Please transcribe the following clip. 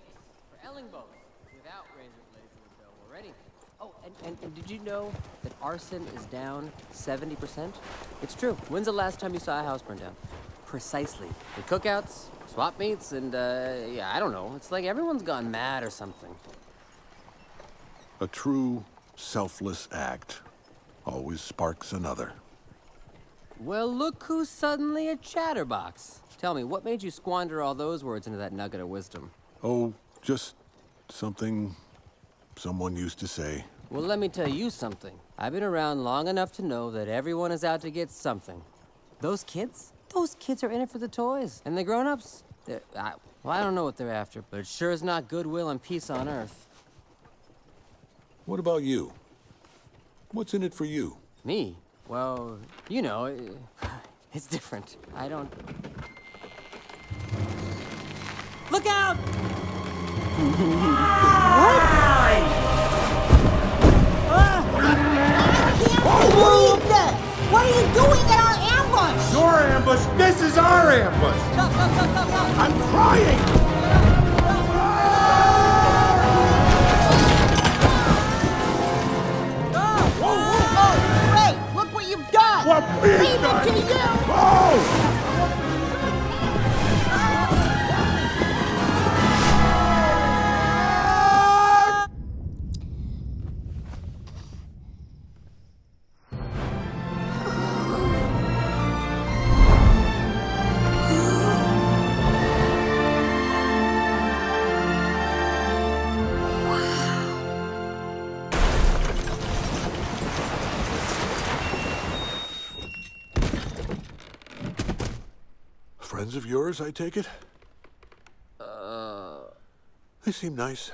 wait for Ellingbo without razor blades in the bill already. Oh, and, and, and did you know that arson is down 70%? It's true. When's the last time you saw a house burn down? Precisely. The cookouts, swap meets, and, uh, yeah, I don't know. It's like everyone's gone mad or something. A true, selfless act always sparks another. Well, look who's suddenly a chatterbox. Tell me, what made you squander all those words into that nugget of wisdom? Oh, just something someone used to say. Well, let me tell you something. I've been around long enough to know that everyone is out to get something. Those kids? Those kids are in it for the toys. And the grown-ups? I, well, I don't know what they're after, but it sure is not goodwill and peace on Earth. What about you? What's in it for you? Me? Well, you know, it's different. I don't... Look out! This is our ambush! Stop, stop, stop! I'm crying! Oh, oh, oh, great! Look what you've done! What Leave it to you! Friends of yours, I take it? Uh... They seem nice.